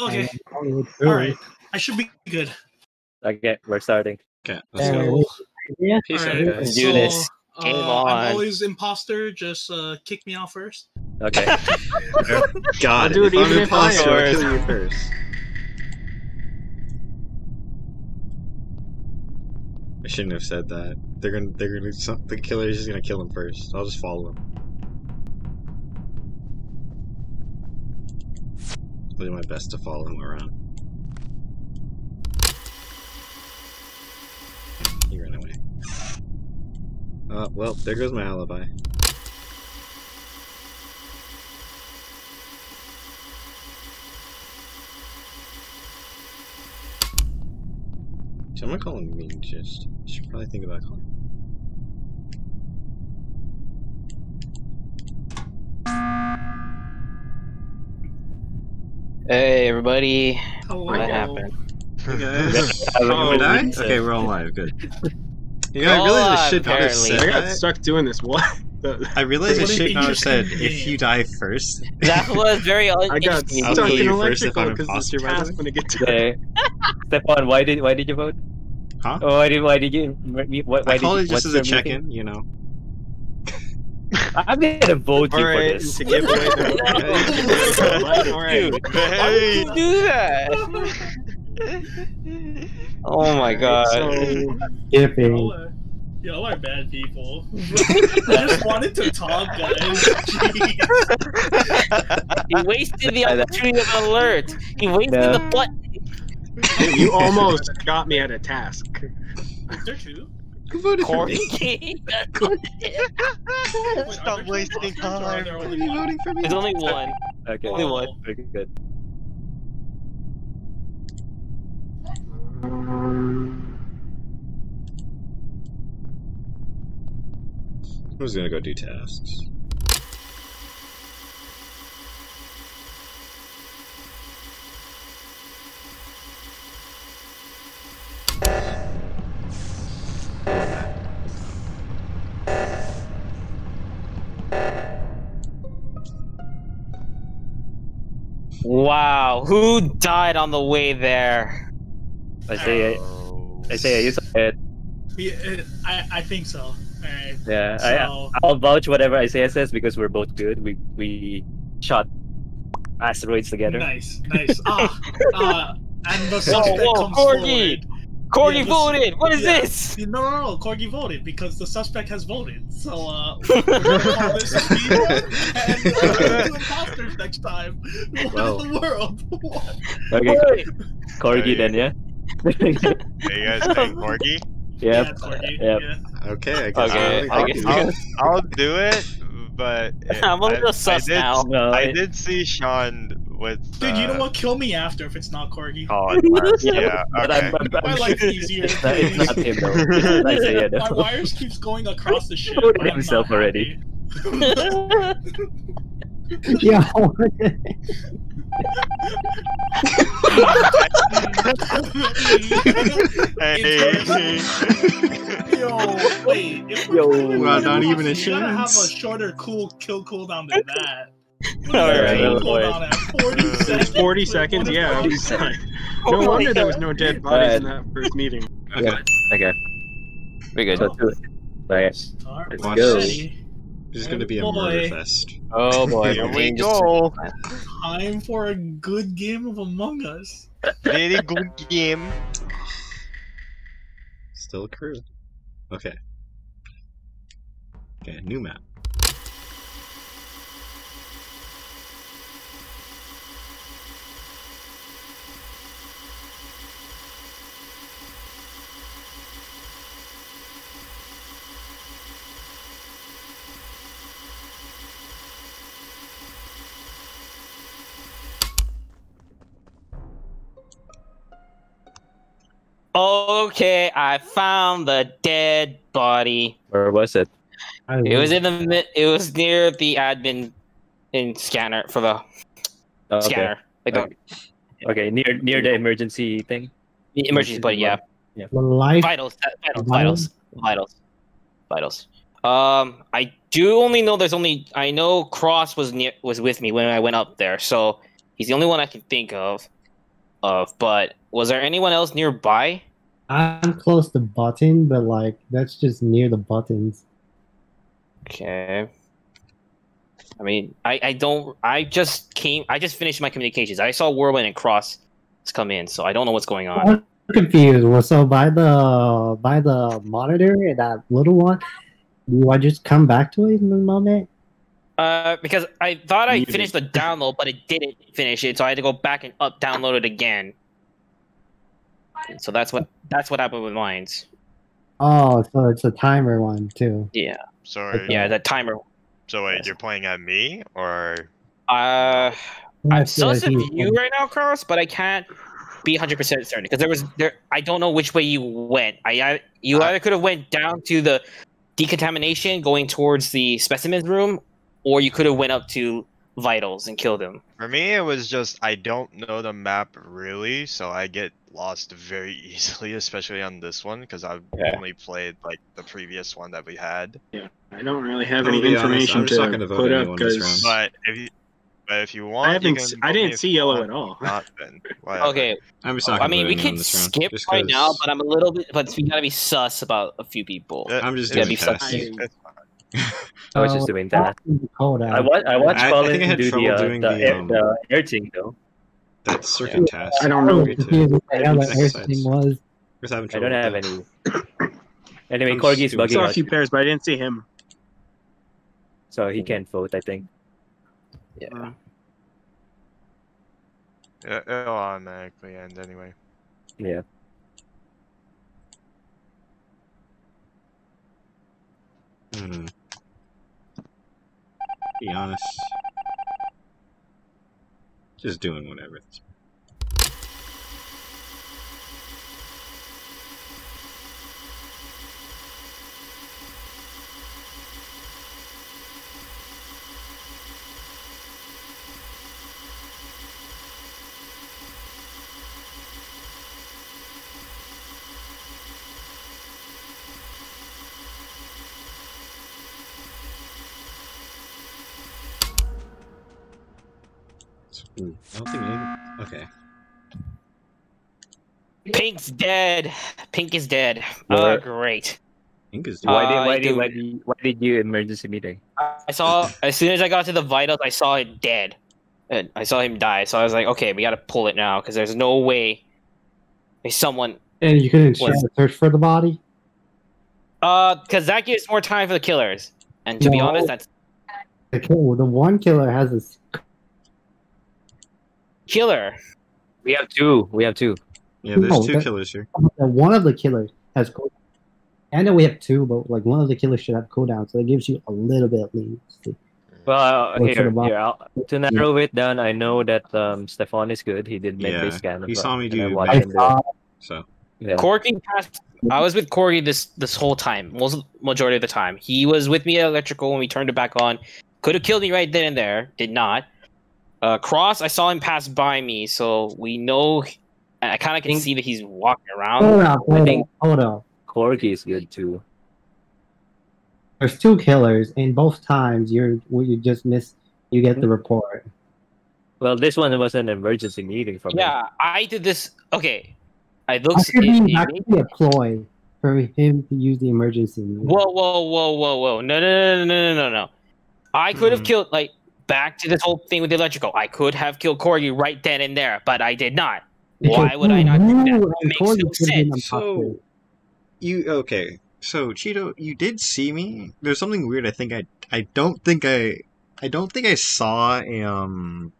Okay. All All right. I should be good. Okay, we're starting. Okay, let's Uh, go. Yeah. Peace All out, right, guys. Do this. uh, Game I'm always imposter. Just uh, kick me out first. Okay. God, do it if I'm even if I imposter, I'll kill you first. I shouldn't have said that. They're gonna, they're gonna, some- the killer's just gonna kill him first. I'll just follow him. I'll do my best to follow him around. He ran away. Uh, well, there goes my alibi. So I'm gonna call him mean just. Should probably think about calling. Hey, everybody. Hello. What happened? Hey guys. Oh, we died? Okay, we're all alive. Good. You know, I all realized I alive, should apparently. said I got that. stuck doing this. What? I realized I shit an should said if you die first. That was very I got interesting. I'll stuck kill in first if electrical I'm because imposter, this by the task way. when it gets to Okay. Stefan, why did why did you vote? Huh? Oh, why did why did you why, why I called did it just as a check-in, you know. I'm gonna vote you for this. to give away the Alright. Dude, why would you do that? oh my god. So, Y'all are, y'all are bad people. I just wanted to talk, guys. Jeez. he wasted the opportunity of alert. He wasted No. the button. you almost got me at a task. Is there two? Who voted for me? Corky. Wait, are there Stop wasting imposters, or are time. there are you voting for me? There's only one. Okay. Only one. Very good. Who's gonna go do tasks? Wow, who died on the way there? Isaiah, Oh. Isaiah, you saw it. Yeah, it- I, I think so. Alright. Yeah, So, I, I'll vouch whatever I Isaiah says because we're both good. We we shot asteroids together. nice, nice. Ah, uh, and the suspect whoa, comes Corgi! forward. Corky Yeah, this- voted! What is yeah. this? No, no, no, Corgi voted because the suspect has voted. So, uh, we're gonna call this a speed run and uh, do imposters next time. What Well. in the world? What? Okay, Wait, Corgi Yeah, then, yeah. Hey, you guys think Corgi? Yeah, yep. Corgi. Yep. Yeah. Okay, I guess. Okay, I'll- I guess- I'll, I'll do it, but it- I'm a little I, sus I did, now. No, I it- did see Sean with. Dude, you know uh, what? Kill me after if it's not Corgi. Oh, it's Yeah, yeah. But Okay. I'm, I'm, My I'm life's sure easier. It's not, it's not him though. It's Isaiah My wires keeps going across the ship. voted I'm not himself already. happy. Yeah. Hey. Yo, wait. If Yo. we're doing Wow, one not even a imposter, You gotta have a shorter cool kill cooldown than that. What is Alright, your oh kill boy. cooldown at? 40 uh, seconds? 40 seconds, yeah. I is was 40 like, Oh no my wonder there was no dead bodies in that first meeting. Okay. Okay, We're good. so do it. Right. Alright, Watch we're this. is gonna be a murder fest. Oh boy. Here we go. Time for a good game of Among Us. Very good game. Still a crew. Okay. Okay, new map. Okay, I found the dead body. Where was it? It was in the. It was near the admin in scanner for the Oh, okay. scanner, like the Okay, near near the emergency thing. the emergency button. Yeah, The life. vitals, uh, vitals, vitals, vitals, vitals. Um, I do only know there's only I know Cross was near was with me when I went up there, so he's the only one I can think of. of. But was there anyone else nearby? I'm close to button, but like that's just near the buttons. Okay. I mean, I, I don't. I just came. I just finished my communications. I saw Whirlwind and Cross come in, so I don't know what's going on. I'm confused. Well, so by the by the monitor, that little one, do I just come back to it in a moment? Uh, because I thought I finished the download, but it didn't finish it, so I had to go back and up download it again. So that's what that's what happened with mines. Oh, so it's a timer one too. Yeah, Sorry. yeah, the timer. So wait, you're playing at me or? Uh, I'm still what I with think. you right now, Cross, but I can't be 100 percent certain because there was there. I don't know which way you went. I, I you I- either could have went down to the decontamination, going towards the specimens room, or you could have went up to vitals and killed him. For me, it was just I don't know the map really, so I get lost very easily, especially on this one because I've Yeah. only played like the previous one that we had. Yeah, I don't really have any be honest, information I'm not to put up because. But if you, but if you want, I you haven't. can s- I didn't see yellow at all. Not then. Okay, I'm just not. I mean we can this round, skip right now, but I'm a little bit. But we gotta be sus about a few people. Yeah, I'm just it's doing fine. tests. It's fine. I was just doing that. the code I out. watched. I watched I- I Colin think I had do the trouble uh, doing the, the, air, um, the air thing though. That circuit task. I don't know. was Me too. confused what the hell that Exercise. was. Just I don't have with any. Anyway, I'm Corgi's stupid. I saw a few pairs, but I didn't see him. so he can't vote. I think. Yeah. Yeah, it'll automatically end anyway. Yeah. Hmm. Be honest. Just doing whatever. Ooh, I don't think any. Okay. Pink's dead. Pink is dead. What? Oh, great. Ink is Uh, Why did why I did do- why did why did you emergency meeting? I saw as soon as I got to the vitals, I saw it dead. And I saw him die, so I was like, okay, we gotta pull it now because there's no way someone. And you couldn't Was- search for the body. Uh, because that gives more time for the killers. And to be honest, that's The, kill, the one killer has this. Killer. We have two. We have two. Yeah, there's No, two killers here. One of the killers has cooldown. I know we have two, but like one of the killers should have cooldown, so it gives you a little bit of leniency. Well, uh, here, here. I'll, to narrow it down, I know that um, Stefan is good. He did Yeah, mid-base scan. he saw me do watched I it. saw So Yeah. Corky passed. I was with Corky this this whole time, most majority of the time. He was with me at electrical when we turned it back on. Could have killed me right then and there. Did not. Uh, Cross, I saw him pass by me, so we know. I kind of can Think- see that he's walking around. Hold up, I think- up, hold up. Corgi is good too. There's two killers, and both times you're well, you just miss. You get the report. Well, this one was an emergency meeting from me. Yeah, I did this. Okay, I That looked. should it- be actually a ploy for him to use the emergency. meeting. Whoa, whoa, whoa, whoa, whoa! No, no, no, no, no, no, no! I could have Mhm. killed like back to this whole thing with the electrical. I could have killed Corgi right then and there, but I did not. Why would I not do You that? It makes no should have been sense. So- you okay? So Cheeto, you did see me. There's something weird. I think I I don't think I I don't think I saw a um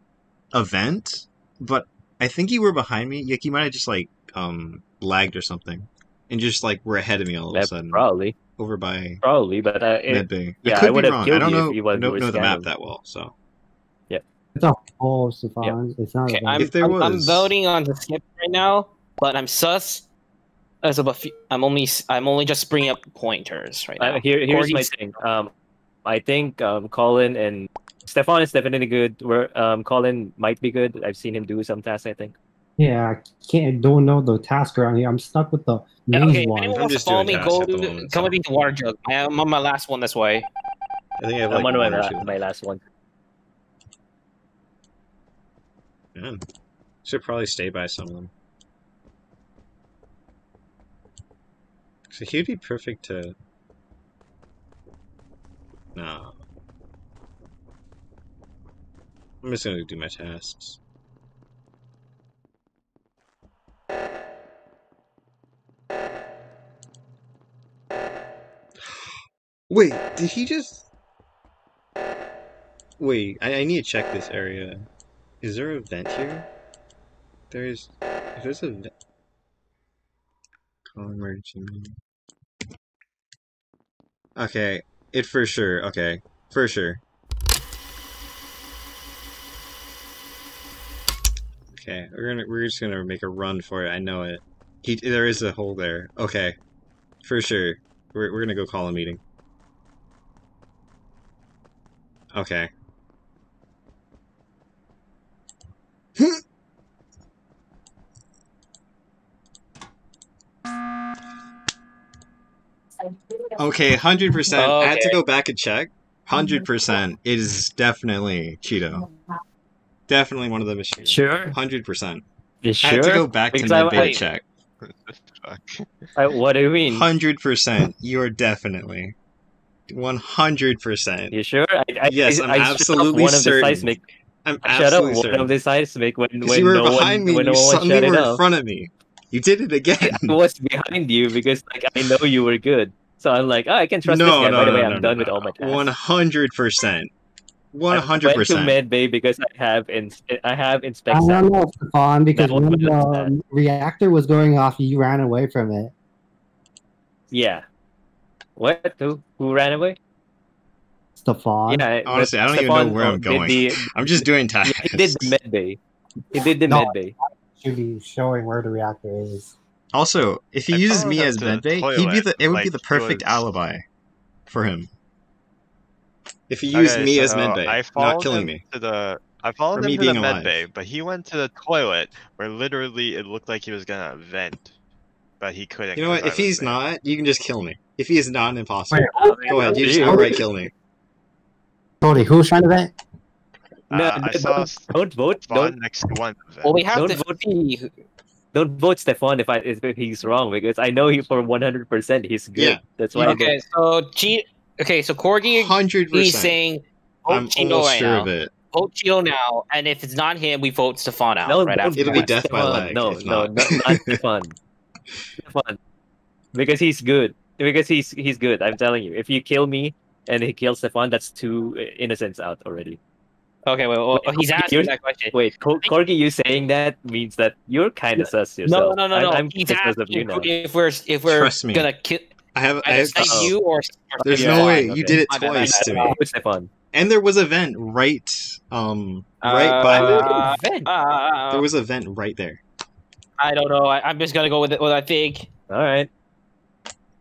event, but I think you were behind me. Like you might have just like um lagged or something, and just like were ahead of me all of Yeah, a sudden probably, over by probably, but uh, it, Med Bay. yeah, I I could would be have wrong. I killed don't you know if you was- don't were know the map that well. So yeah, It's a whole Stefan. It's not. Okay, a I'm, If there I'm, I'm voting on the skip right now, but I'm sus. As of a few, I'm only I'm only just bringing up pointers right now. Uh, here, here's my thing. Um, I think um, Colin and Stefan is definitely good. Where um, Colin might be good. I've seen him do some tasks. I think. Yeah, I can't. Don't know the task around here. I'm stuck with the Yeah, main okay, if one. anyone I'm wants to just follow me, tasks go to the, moment, come so- with me to water jug. I- I'm on my last one this way. I think I have I'm like on my, one or la- my last one. Man. Should probably stay by some of them. So he'd be perfect to. No. I'm just gonna do my tasks. Wait, did he just? Wait, I, I need to check this area. Is there a vent here? There is. If there's a vent. Call emergency. Okay, it for sure. Okay, for sure. Okay, we're gonna we're just gonna make a run for it. I know it. He there is a hole there. Okay, for sure. We're we're gonna go call a meeting. Okay. Okay, hundred percent. I had to go back and check. Hundred percent. It is definitely Cheeto. Definitely one of the machines. Sure. Hundred percent. You sure? I sure? had to go back to Because I- medbay to I- check. I- what do you mean? Hundred percent. You are definitely. One hundred percent. You sure? I, I, Yes, I, I'm I shut off absolutely one of the certain. seismic. I'm I shut up absolutely one of the seismic when when you were no behind one me, when you no one suddenly shut it were in front of me. You did it again. I was behind you because like I know you were good. So I'm like, oh, I can trust no, this guy. no, By the no, way, no, I'm no, done no, with all my tasks. One hundred percent. One I hundred went to percent. med bay because I have in, I have I inspect don't know, Stefan, because when the um, reactor was going off, you ran away from it. Yeah. What? Who who ran away? Stefan. Yeah. Honestly, I don't even know where I'm going. the- I'm just doing yeah, tasks. he did the med bay. He did the No. med bay. Should be showing where the reactor is. Also, if he I uses me as to the medbay, he'd be the it would like, be the perfect was- alibi for him. If he used Okay, me as so medbay, I not followed killing him me. To the, I followed him me to the being med alive. but he went to the toilet where literally it looked like he was gonna vent, but he couldn't. You know what? If was he's there. not, you can just kill me. If he is not an imposter, Wait, go ahead. You just you. outright kill me. Cody, who's trying to vent? Uh, No, I don't- saw Don't vote. Don't next one. Well, we have Don't to vote- see. who- don't vote Stefan if I if he's wrong because I know he for one hundred percent he's good. Yeah. That's why. I Okay, so Cheat. Okay, so Corgi, Hundred he's percent. saying vote I'm Cheeto almost right sure now. of it. Vote Cheeto now, and if it's not him, we vote Stefan out No, right don't after. It'll be vote death by Stefan. lag, No, no, not. no, not Stefan. Stefan, because he's good. Because he's he's good. I'm telling you. If you kill me and he kills Stefan, that's two uh, innocents out already. Okay, well, well Wait, he's Corgi, asking you're- that question. Wait, Cor- Corgi, you saying that means that you're kind of sus No, yourself. no, no, I'm, no. I'm he's suspicious of asking you now. if we're if we're gonna kill I have. I either have. cite uh-oh. you or. or There's Stefan. no way you did it My bad, my twice to me. bad. Vote Stefan. And there was a vent right, um, right by. Uh, Vent. uh, There was a vent right there. I don't know. I, I'm just gonna go with it, what I think. All right.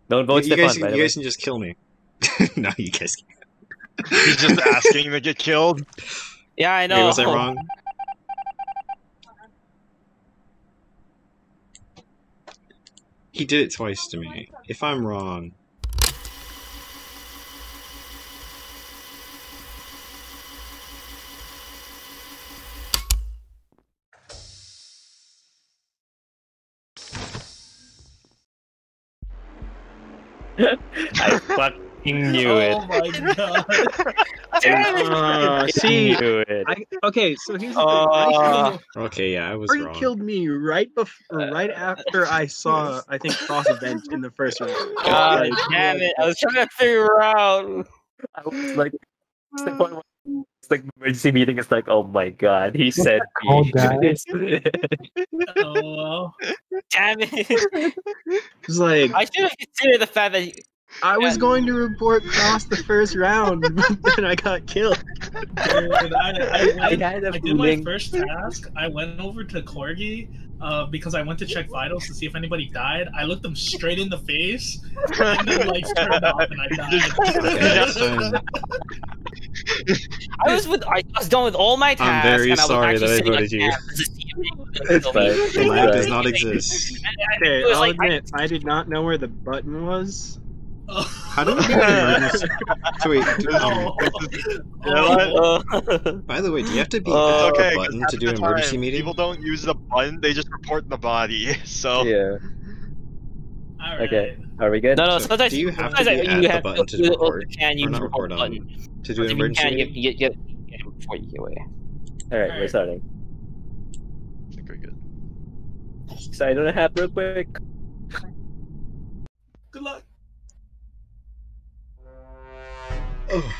Don't vote you Stefan. guys, by you guys can just kill me. no, you guys. Can't. He's just asking to get killed. Yeah, I Wait, know. was I wrong? He did it twice to me. If I'm wrong, I fucking knew it. Oh my god. Uh, see, knew it. I, okay, so here's the Uh, thing. okay, yeah, I was Corey wrong. killed me right before, right after I saw, I think, Cross event in the first round. God Like, damn it! I was trying to figure out. I was like, Stefan, it's like emergency meeting is like, oh my god, he said called me. Oh well. Damn it! It's like I should have considered the fact that. He- I was going to report Cross the first round, but then I got killed. Dude, I, I, I went, had a I did my first task. I went over to Corgi uh, because I went to check vitals to see if anybody died. I looked them straight in the face, and then lights turned off, and I died. I was with. I was done with all my tasks. very and I was sorry that I sitting voted you. to see if anyone was gonna It's fine. The map does not exist. And I, okay, I'll like, I- admit, I did not know where the button was. Oh. How do we do an? So wait, do- You know what? Uh, by the way, do you have to be Uh, at okay. the 'cause button to do an emergency time, meeting? People don't use the button; they just report the body. So Yeah. All right. Okay. Are we good? no, no. So, Sometimes do you have to sometimes be you the have button to you report? Can Or use not the report report, um, button. To do an If you emergency can, you, meeting? you, you, you get it before you get away. All right, we're starting. I think we're good. Side on a hat real quick. Good luck. Oh.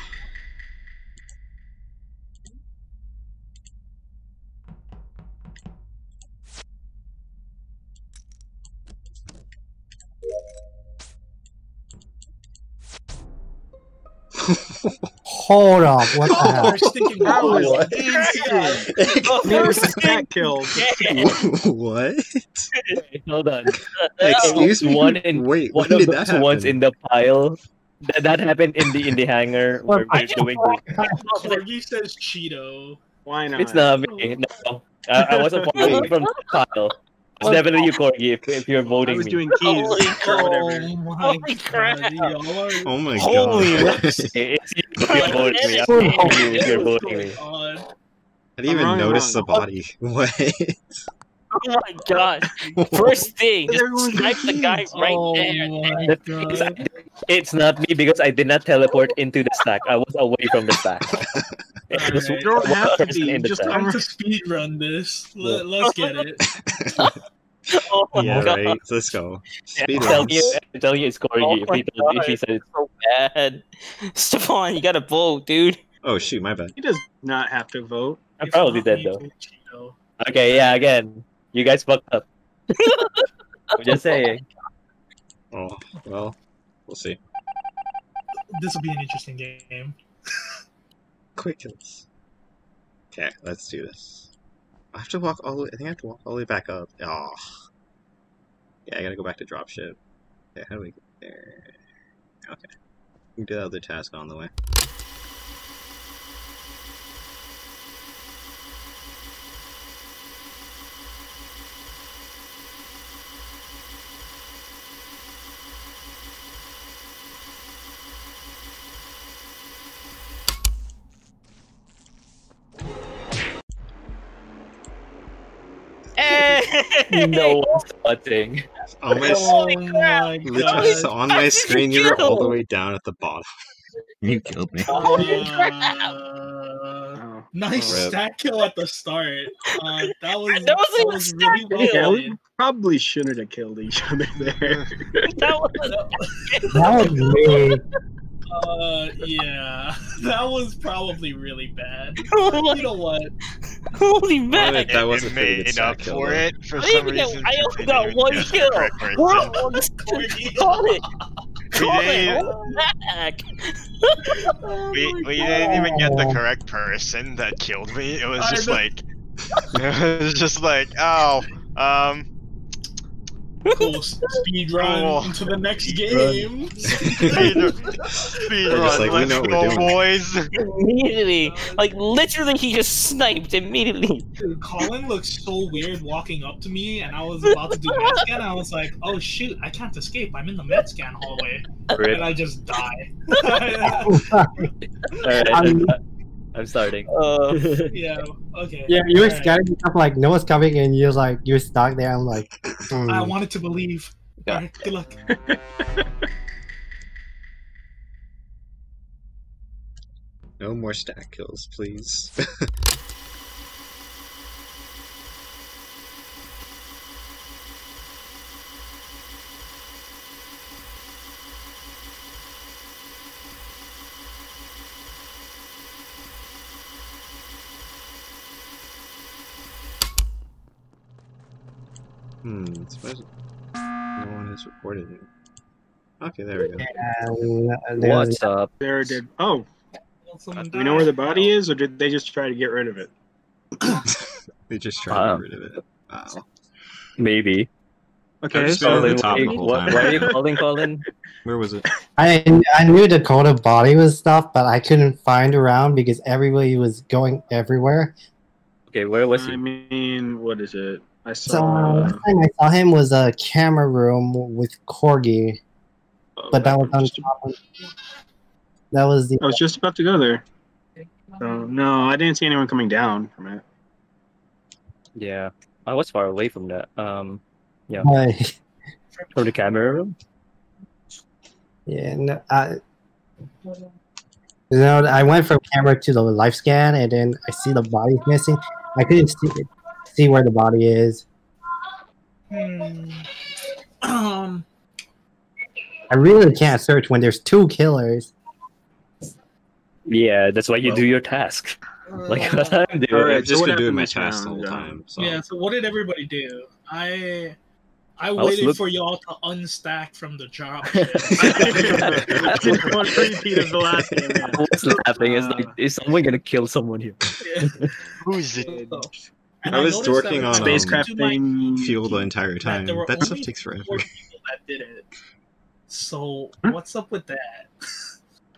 Hold up, what the oh, hell? You're stinking That was balls. instant. There's a stat kill. what? Hold on. Excuse me. One in Wait, one when of did those that ones in the pile. That, that happened in the in the hangar where we're doing. Corgi says Cheeto. Why not? It's not me. No, I, I wasn't falling from the pile. It's definitely you, Corgi. If, if you're voting I was me. doing keys Holy or whatever. Oh my Holy crap. God, Oh my Holy. It's you if you're voting me. I'm voting you if you're voting me. Oh I didn't even I'm wrong, notice the body. What? Oh my god! First thing, just Everyone's snipe the guy right oh there. my It's, God. it's not me because I did not teleport into the stack. I was away from the stack. It was You don't have to be, in just stack. come Time to speed run this. Let, let's get it. Oh my yeah, god! right. Let's go. Speed I'm telling runs. you, I'm you, it's Corgi. Oh if my he if he said it's So bad. Stefan, you gotta vote, dude. Oh shoot, my bad. He does not have to vote. I'm probably not dead though. Cheeto. Okay, yeah, again, you guys fucked up. I'm just saying. Oh well, we'll see. This will be an interesting game. Quick kills. Okay, let's do this. I have to walk all the way. I think I have to walk all the way back up. Oh. Yeah, I gotta go back to dropship. Okay, how do we get there? Okay. We can do that other task on the way. No one's watching. On my, Oh my literally, god. so on my screen, you were all the way down at the bottom. You killed me. Uh, Oh. nice Rip. stat kill at the start. Uh, that was That was that was really well. Yeah, played. we probably shouldn't have killed each other there. that was That was me. Uh, yeah, that was probably really bad. Oh you know what? holy man. it- that was it a pretty good made up kill, for it for I some didn't get- reason. I only got one kill. correct person. We're on this Call it. Call it. didn't- Hold back. We, we didn't even get the correct person that killed me. It was just like, it was just like, oh, um, Cool. Speed run Cool. into the next game. speed, speed They're just run, like, let's know go, doing. boys. Immediately, like literally, he just sniped immediately. Dude, Colin looked so weird walking up to me, and I was about to do med scan. I was like, "Oh shoot, I can't escape. I'm in the med scan hallway," Rip. and I just die. Alright, I'm, I'm starting. Uh, yeah. Okay. Yeah, you were scared yourself like no one's coming and you're like you're stuck there. I'm like, hmm. I wanted to believe. Yeah. Alright, good luck. No more stack kills, please. Hmm, suppose no one has reported you. Okay, there we go. and, uh, What's up? there did. Oh, Someone do we know where the body is, or did they just try to get rid of it? They just tried Wow. to get rid of it. Wow. Maybe. Okay, just so the top why, the whole what, time. why are you calling Colin? Where was it? I I knew Dakota body was stuff, but I couldn't find around because everybody was going everywhere. Okay, where was he? I mean, what is it? I So saw. last time I saw him was a camera room with Corgi. Oh, but that was on just- top of. That was the. I was just about to go there. So, no, I didn't see anyone coming down from it. Yeah, I was far away from that. Um, Uh, from the camera room. yeah, no, I. You know, I went from camera to the life scan, and then I see the body missing. I couldn't see see where the body is. Hmm. Um. I really can't search when there's two killers. Yeah, that's why you do your task. Like what I'm doing. Alright, I've just so been doing my task tasks the whole John? time. So Yeah. So what did everybody do? I. I was waited look- for y'all to unstack from the job. I didn't want to repeat of the last game. I was laughing. It's like, is someone gonna kill someone here? Who's it? And I was noticed working on, when um, Spacecraft thing. fuel the entire time. there were That stuff takes forever. four people that did it. So Hmm? what's up with that?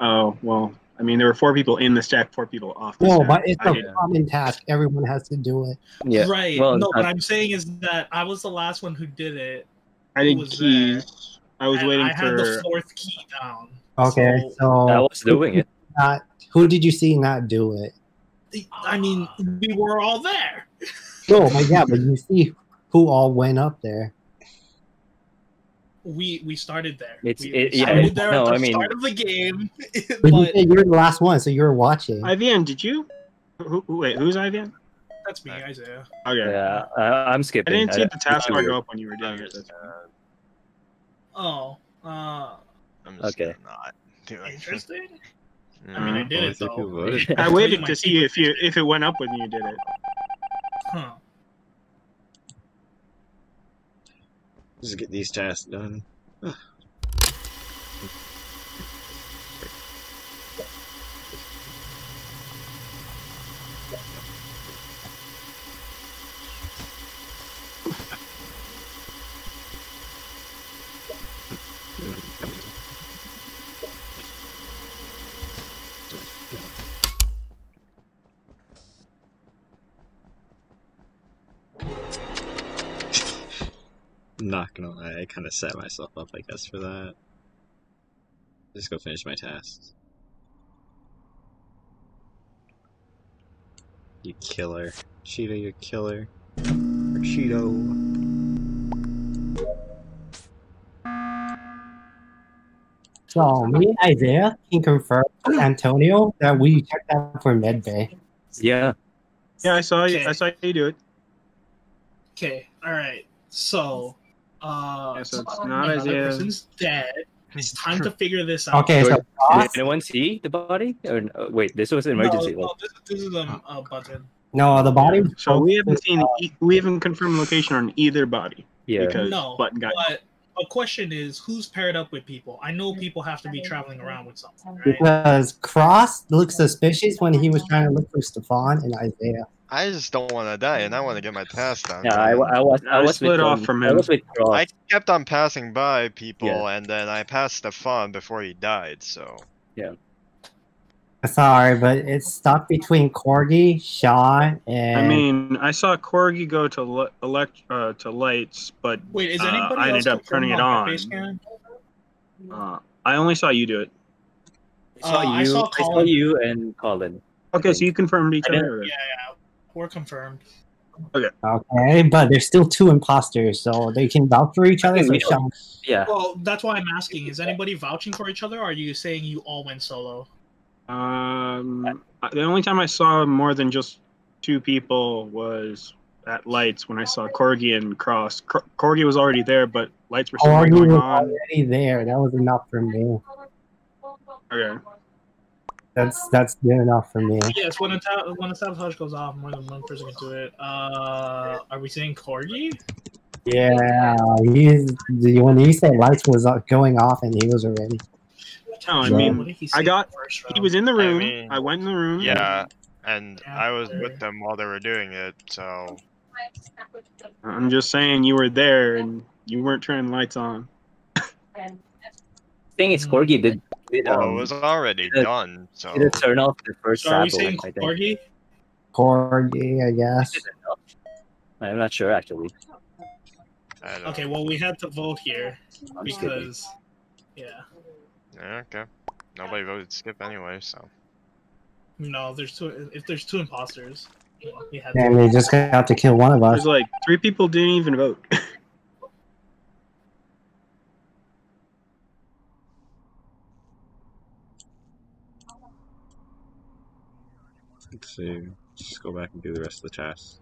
Oh well, I mean there were four people in the stack, four people off. The No, stack. but it's I a did- common task. Everyone has to do it. Yeah. Right. Well, no, I- what I'm saying is that I was the last one who did it. I did who was keys. I was and waiting I had the for. fourth key down. Okay, So, so I was doing it. not, who did you see not do it? I mean, we were all there. No, but yeah, but you see who all went up there. We we started there. It's- we it- yeah, started it- there no, at the I mean- start of the game. But, you but said you were the last one, so you were watching. Ivan, did you? Who, who, wait, who's Ivan? that's me, Isaiah. Okay. Yeah, I, I'm skipping. I didn't see I- the taskbar weird. go up when you were doing it. That's- Oh, uh, I'm just Okay. not do it. interesting. I mean, I did Only it though. I waited to see if you if it went up when you did it. Huh. Just get these tasks done. I'm not gonna lie, I kind of set myself up, I guess, for that. Just go finish my tasks. You killer. Cheeto, you killer. Or Cheeto. So me and Isaiah can confirm with Antonio that we checked out for medbay. Yeah. Yeah, I saw you. Okay. I saw you do it. Okay. All right. So, uh, Yeah, so it's not another Isaiah. person's dead. It's time to figure this out. Okay, so Did Frost, anyone see the body? Or no, wait, this was an emergency. No, no, this, this is a uh, button. no, the body. So we haven't posted, seen. E- we haven't confirmed location on either body yeah. because No, button got. But a question is, who's paired up with people? I know people have to be traveling around with something, right? because Cross looked suspicious when he was trying to look for Stefan and Isaiah. I just don't want to die, and I want to get my task done. Yeah, I, I was. I I was split with, off um, from I him. was with Cross. I kept on passing by people, Yeah. and then I passed Stefan before he died. So Sorry, but it's stuck between Corgi, Sean, and I mean, I saw Corgi go to le- elect uh, to lights, but Wait, is Uh, anybody I ended up turning it on. base uh, I only saw you do it. I saw Uh, you. I saw I saw you and Colin. Okay, so you confirmed each other. Yeah, yeah, we're confirmed. okay, Okay, but there's still two imposters, so they can vouch for each other. So We Yeah. Well, that's why I'm asking. Is anybody vouching for each other? Or are you saying you all went solo? Um, the only time I saw more than just two people was at lights when I saw Corgi and Cross. Cor- Corgi was already there, but lights were still Corgi going was on. already there. That was enough for me. Okay. That's that's good enough for me. Yes, when a ta- when a sabotage goes off, more than one person can do it. Uh, are we saying Corgi? Yeah, he's when he said lights was uh, going off and he was already. No, I mean, What did he I got- he was in the room. I, mean, went in the room. yeah, and Yeah. I was with them while they were doing it. So I'm just saying you were there and you weren't turning lights on. thing is, Corgi did. did well, um, it was already uh, done. So did it turn off the first So are we sabo, saying I. Corgi? Corgi, I guess. I'm not sure actually. Okay, well we had to vote here I'm because Yeah. Yeah, okay. Nobody voted skip anyway, so. No, there's two. If there's two imposters, you we had. And we just got to kill one of us. There's like three people didn't even vote. Let's see. Just go back and do the rest of the tasks.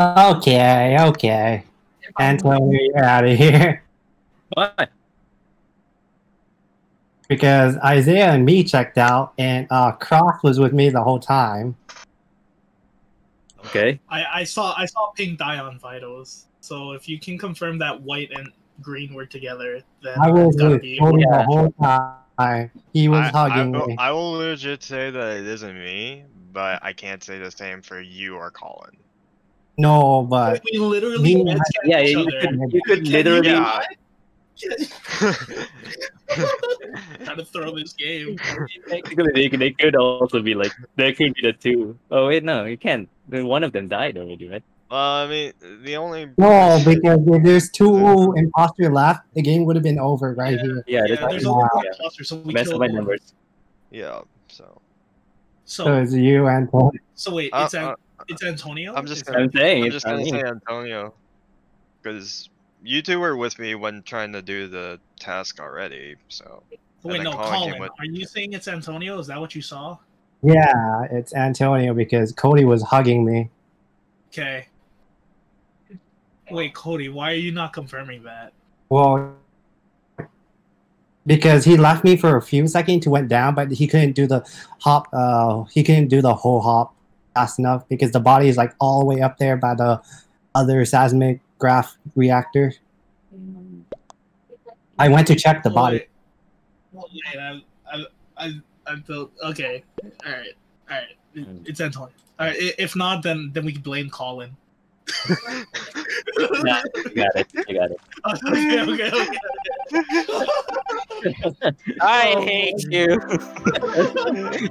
Okay, okay. Antonio, you're out of here. Why? Because Isaiah and me checked out, and uh, Cross was with me the whole time. Okay. I, I saw I saw pink die on vitals. So if you can confirm that white and green were together, then I was it's with be. Tony Yeah. the whole time. He was I, I, hugging will, me. I will legit say that it isn't me, but I can't say the same for you or Colin. No, but We literally Me- head Yeah, each you other. could, you could literally. Yeah. Trying to throw this game. Technically, they, they could also be like, there could be the two. Oh, wait, no, you can't. Then One of them died already, right? well, I mean, the only. no, because if there's two imposter left, the game would have been over right Yeah. here. Yeah, Yeah, there's only one yeah. imposter, so we killed up my numbers. Yeah, so. So So it's you and Paul. so wait, Uh, it's An- uh, it's Antonio. I'm just gonna- I'm saying I'm just I gonna mean, say Antonio. Because you two were with me when trying to do the task already, so. Wait, then no, Colin Colin. with- Are you saying it's Antonio? Is that what you saw? Yeah, it's Antonio because Cody was hugging me. Okay. Wait, Cody, why are you not confirming that? Well, because he left me for a few seconds to went down, but he couldn't do the hop. Uh, he couldn't do the whole hop fast enough because the body is like all the way up there by the other seismic graph reactor. I went to check the body. Well, I, I, I, I felt okay. All right, all right. Hmm. It's Antonio. All right. If not, then then we can blame Colin. Nah, you got it. You got it. okay, okay, okay. I Oh, hate you.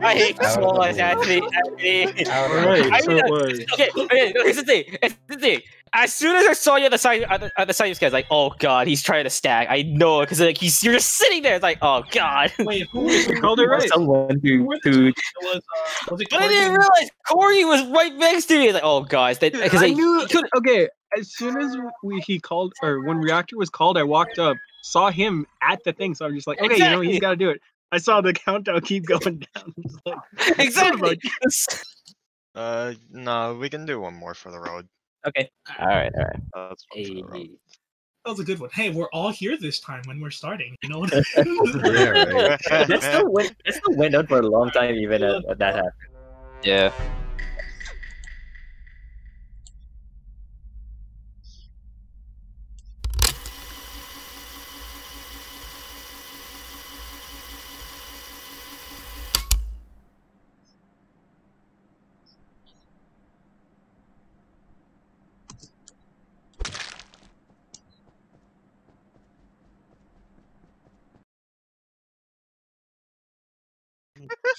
I hate you so much, Anthony. Anthony. Alright, I so mean, it was. Okay, okay, here's the thing. Here's the thing. As soon as I saw you at the side, at the, at the side of this guy's like, oh god, he's trying to stack. I know it because like he's you're just sitting there. It's like, oh god. Wait, who was You called it right. Someone Who to, were to the It was uh, was it? But I didn't realize Corey was right next to me. It's like, oh guys, that because I like, knew. he Okay, as soon as we he called or when reactor was called, I walked up, saw him at the thing, so I'm just like, okay, you know, he's got to do it. I saw the countdown keep going down. Like, exactly. Uh, no, we can do one more for the road. Okay. All right, all right. That's Hey, for the road. That was a good one. Hey, we're all here this time when we're starting. You know what? Yeah, right. that still went. That still went on for a long time, even uh, at, at that happened. yeah.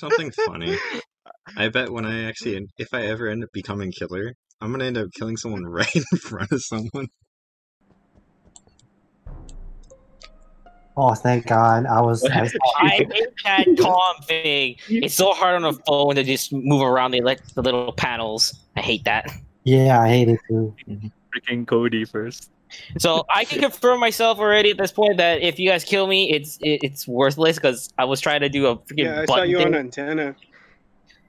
Something funny. I bet when I actually, if I ever end up becoming killer, I'm gonna end up killing someone right in front of someone. Oh, thank God! I was. I was I hate that calm thing. It's so hard on a phone to just move around the elect- the little panels. I hate that. yeah, I hate it too. Freaking Cody first. So I can confirm myself already at this point that if you guys kill me, it's it, it's worthless because I was trying to do a freaking yeah, I saw button you thing. on antenna.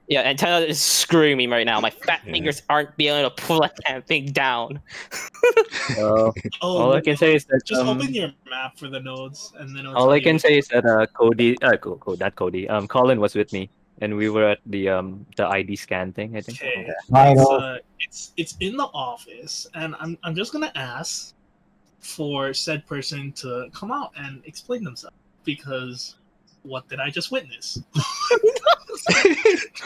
Yeah, antenna is screwing me right now. My fat Yeah. fingers aren't being able to pull that damn thing down. Uh, Oh, all I can say is that just um, open your map for the nodes, and then all I can which- say is that uh, Cody, uh, Co- Co- not Cody, um, Colin was with me, and we were at the um the ID scan thing. I think. Okay, it's, uh, it's it's in the office, and I'm I'm just gonna ask for said person to come out and explain themselves because what did I just witness?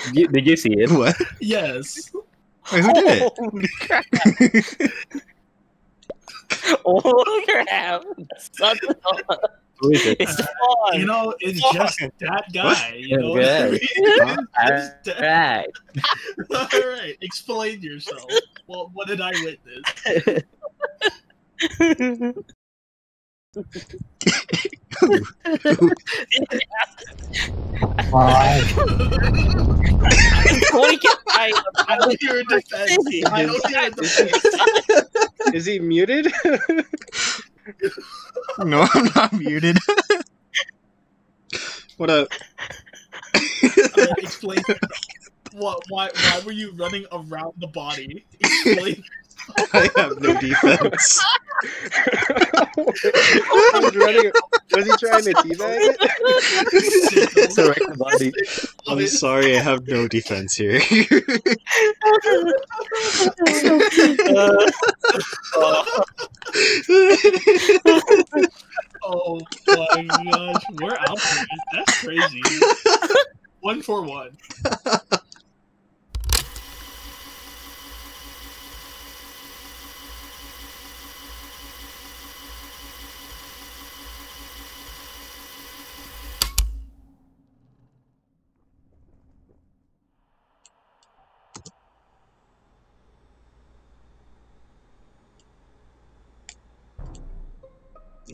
Did you, did you see it? What? yes. Wait, who did it? Holy crap! Holy crap! Son of a- Who is it? It's Stefan. You know, it's Fuck. just that guy. You know, Okay. Just that- Alright. All right, explain yourself. Well, what did I witness? Why? I, I don't hear a defense. I don't hear a defense. Is he muted? No, I'm not muted. what up? Uh, explain. What? Why? Why were you running around the body? Explain. I have no defense. was, running, was he trying to teabag it? Resurrect the body. I'm sorry, I have no defense here. Oh my gosh, we're out. here. That's crazy. One for one.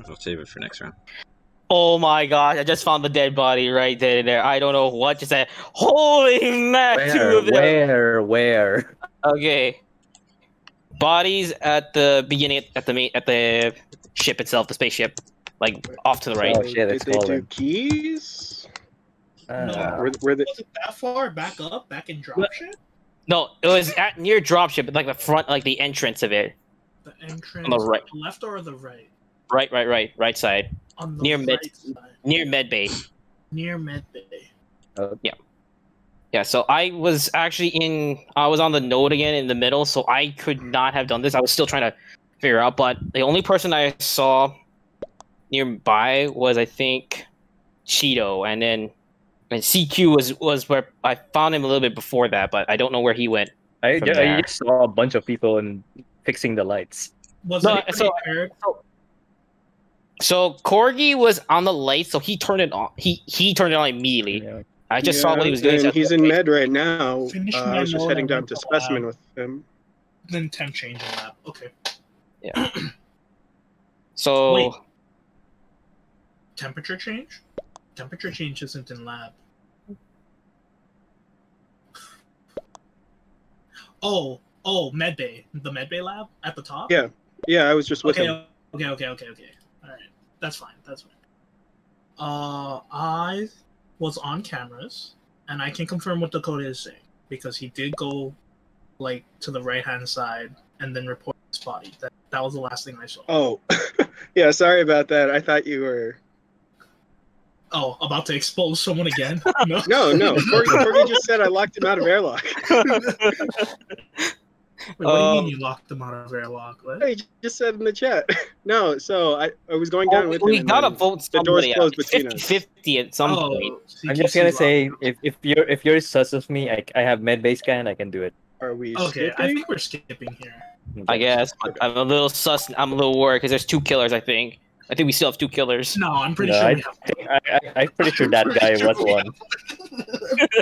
I'll save it for next round. oh my gosh! I just found the dead body right there. There. I don't know what to say. Holy man, two Where? Where? Where? Okay. Bodies at the beginning, at the main, at the ship itself, the spaceship, like off to the right. Oh shit! Did It's they do falling. keys? Ah. Were, were they, Was it that far back up? Back in dropship? No, it was at near dropship, like the front, like the entrance of it. The entrance On the right. left or the right? Right, right, right, right side, On the Near right mid- side. near med bay. Near med bay. Yeah, Yeah, so I was actually in. I was on the node again in the middle, so I could not have done this. I was still trying to figure out, but the only person I saw nearby was I think Cheeto, and then and CQ was was where I found him a little bit before that, but I don't know where he went. I, From I just saw a bunch of people and fixing the lights. Was No, anybody so- hurt? So Corgi was on the light, so he turned it on. He he turned it on immediately. Yeah. I just saw what he was doing. he's in med right now. Finish Uh, I was just heading down to to specimen lab. with him. Then temp change in that. Okay. Yeah. so Wait. Temperature change? Temperature change isn't in lab. Oh, oh, medbay. The medbay lab at the top? Yeah, Yeah, I was just with Okay, him. okay, okay, okay, okay. All right, that's fine. That's fine. Uh, I was on cameras, and I can confirm what Dakota is saying because he did go, like, to the right hand side and then report his body. That that was the last thing I saw. Oh, yeah. Sorry about that. I thought you were. Oh, about to expose someone again? No, No, no. Corey, Corey just said I locked him out of airlock. Wait, what do you Um, mean you locked them out of airlock? What? He just said in the chat. No, so I, I was going down Oh, with we him. and gotta then- vote the doors somebody closed out. between 50, us. 50 at some Oh, point. I'm just gonna say if, if you're if you're sus of me, I, I have med base scan, I can do it. Are we Okay, I think we're skipping here. I guess. I'm a little sus. I'm a little worried because there's two killers. I think. I think we still have two killers. No, I'm pretty No, sure I, we have I, I, I'm pretty sure that pretty guy sure was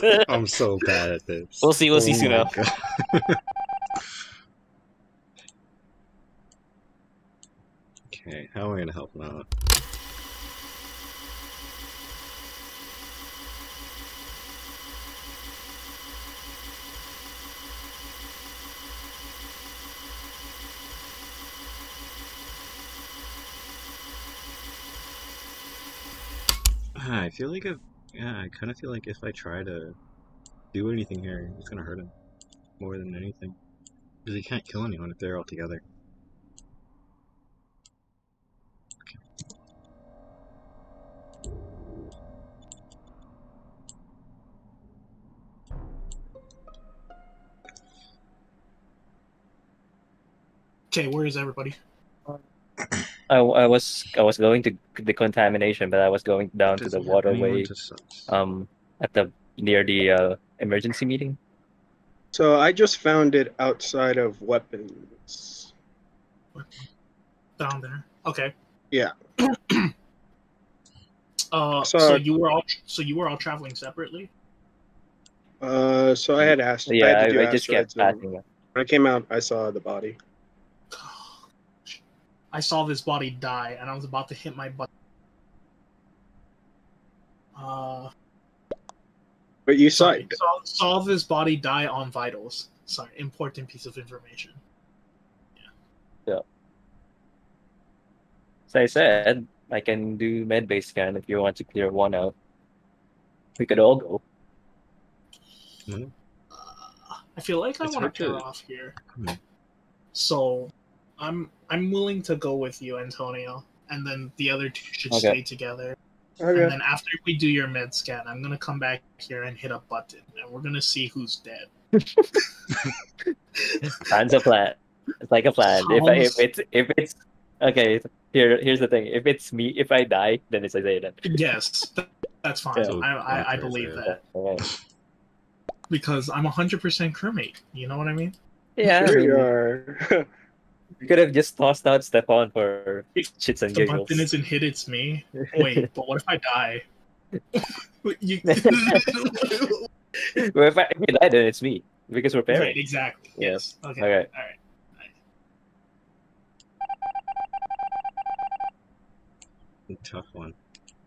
one. I'm so bad at this. We'll see. We'll see Oh soon my enough. God. Okay, how am I gonna help him out? Ah, I feel like if yeah, I kind of feel like if I try to do anything here, it's gonna hurt him more than anything. Because he can't kill anyone if they're all together. Okay, where is everybody? I, I was I was going to the contamination, but I was going down to the he have anyone waterway um at the near the uh, emergency meeting. So I just found it outside of weapons. Down there. Okay. Yeah. Uh, So- so you were all so you were all traveling separately. Uh, so I had asked. Yeah, I, had I, to do I just kept asteroids, and passing. When I came out, I saw the body. I saw this body die, and I was about to hit my butt. Uh, But you saw sorry, it. saw, saw this body die on vitals. Sorry, important piece of information. Yeah. Yeah. So I said I can do med base scan if you want to clear one out. We could all go. Uh, I feel like I want to pair off here. Hmm. So, I'm I'm willing to go with you, Antonio, and then the other two should Okay. stay together. Okay. And then after we do your med scan, I'm gonna come back here and hit a button, and we're gonna see who's dead. Plan's a plan. It's like a plan. If I, if it's if it's okay, here here's the thing. If it's me, if I die, then it's Isaiah. Dead. Yes, that's fine. Yeah. I, I, I believe that Alright. because I'm 100% crewmate. You know what I mean? Yeah, I Sure you are. we could have just tossed out Stefan for shits and The giggles. button isn't hit. It's me. Wait, but what if I die? you, Well, if, I, if you die, then it's me because we're right, exactly. Yeah. Yes. Okay. Okay. All right. Tough one.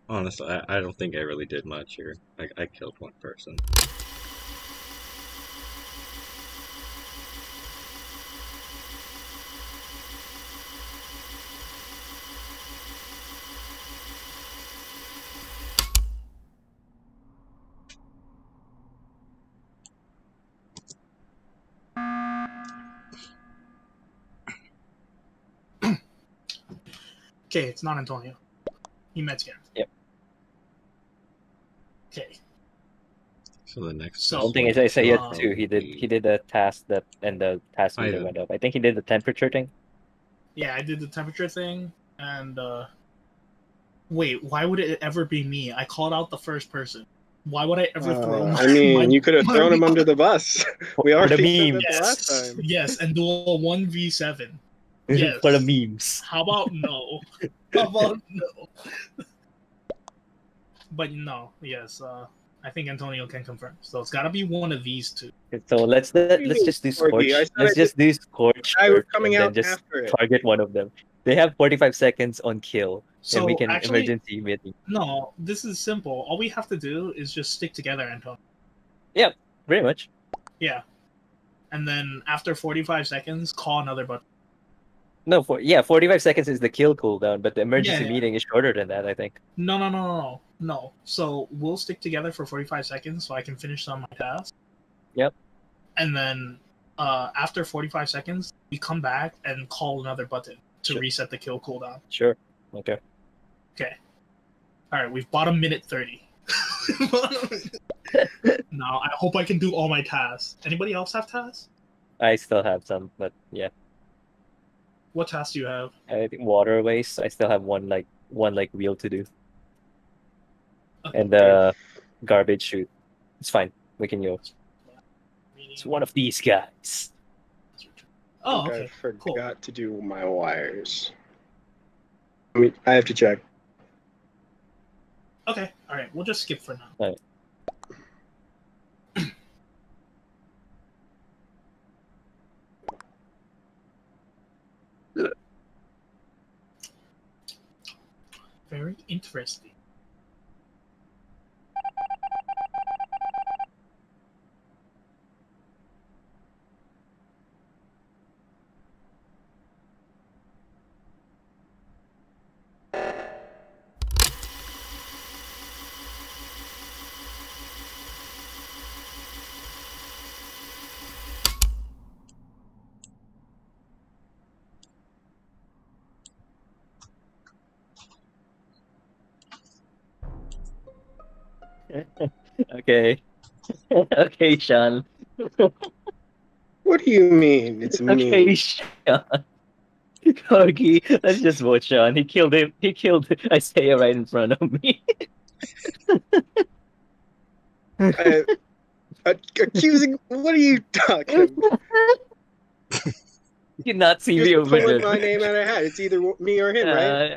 Honestly, I, I don't think I really did much here. I, I killed one person. Okay, it's not Antonio. He met scan. Yep. Okay. So the next. So- The thing is, I Isaiah Um, too. He did he did a task that and the task meter went up. I think he did the temperature thing. Yeah, I did the temperature thing, and uh wait, why would it ever be me? I called out the first person. Why would I ever throw? Uh, My, I mean, my- you could have thrown him under the bus. We For already the did memes. that last Yes, time. yes, and do a one v seven. Yes. for the memes. How about no? How about no? but no, yes. Uh, I think Antonio can confirm. So it's got to be one of these two. So let's let, let's just do Corgi? scorch. Let's just do scorch. I was coming out just after it. target one of them. They have 45 seconds on kill, So and we can actually, emergency meeting. no. This is simple. All we have to do is just stick together, Antonio. Yeah, pretty much. Yeah. And then after 45 seconds, call another button. No, for yeah, 45 seconds is the kill cooldown, but the emergency Yeah. meeting is shorter than that. I think. No, no, no, no, no. No. So we'll stick together for 45 seconds so I can finish some of my tasks. Yep. And then uh, after 45 seconds, we come back and call another button to Sure. reset the kill cooldown. Sure. Okay. Okay. All right, we've bought a minute 30. now, I hope I can do all my tasks. Anybody else have tasks? I still have some, but yeah, What tasks do you have? I think waterways. I still have one like one like wheel to do, and uh, garbage chute. It's fine. We can go. It's one of these guys. Oh, I okay. I forgot cool. to do my wires. I mean, I have to check. Okay, all right. We'll just skip for now. Very interesting. Okay. okay, Sean. What do you mean? It's me. Okay, Sean. Corgi, let's just vote Sean. He killed him. He killed Isaiah right in front of me. I, uh, accusing. What are you talking? about? you did not see me over there. my name out of hat. It's either me or him, right?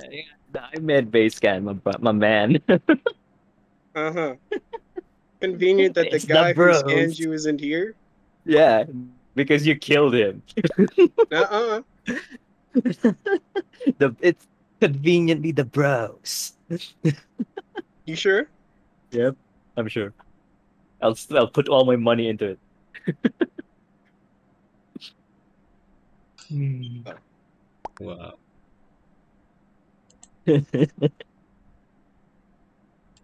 Uh, I base scan, my, my man. Uh huh. Convenient that the It's the guy who bros. scanned you isn't here. yeah, because you killed him. Uh uh the it's conveniently the bros. You sure? Yep, I'm sure. I'll s- I'll put all my money into it. Wow.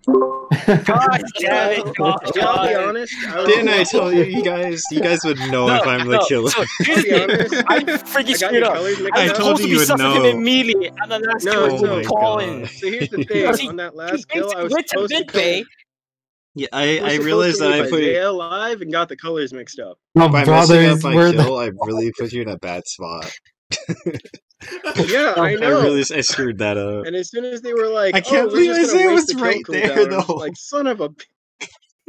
God damn it, Josh. Yeah, I'll be honest. I Didn't I tell you? You guys, you guys would know No, if I'm the no, killer. so I'll be honest. I freaking screwed up. I I told supposed you to you be would sussing him know. immediately, and the last No, kill no. Oh was Colin. So here's the thing. Because On that last kill, I was went to supposed to mid bay. Yeah, I, I realized that I put you alive and got the colors mixed up. My by messing up my were the kill. I really put you in a bad spot. Yeah, I know. I really I screwed that up. And as soon as they were like, I can't oh, we're believe just gonna Isaiah waste was the kill right there, cooldown," I was though. Like, son of a. Um,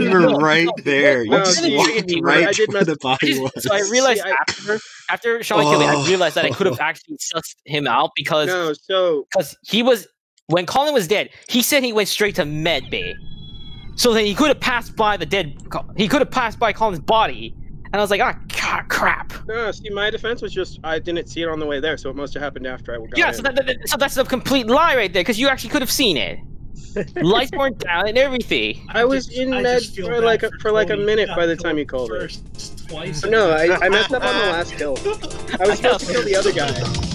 You were right no, there. no, you just see, walked I right did where the body was. So I realized See, I- after after Sean killed me, I Oh. realized that I could have actually sussed him out because No, so because he was when Colin was dead, he said he went straight to med bay. So then he could have passed by the dead. He could have passed by Colin's body, and I was like, ah, ca- crap. no, see, my defense was just I didn't see it on the way there, so it must have happened after I got Yeah, in. so, that, that- so that's a complete lie right there because you actually could have seen it. Lights weren't down and everything. I was just- in I med for like a, for like a minute by the time you called it. Twice. No, I, I messed up on the last kill. I was supposed to kill the other guy.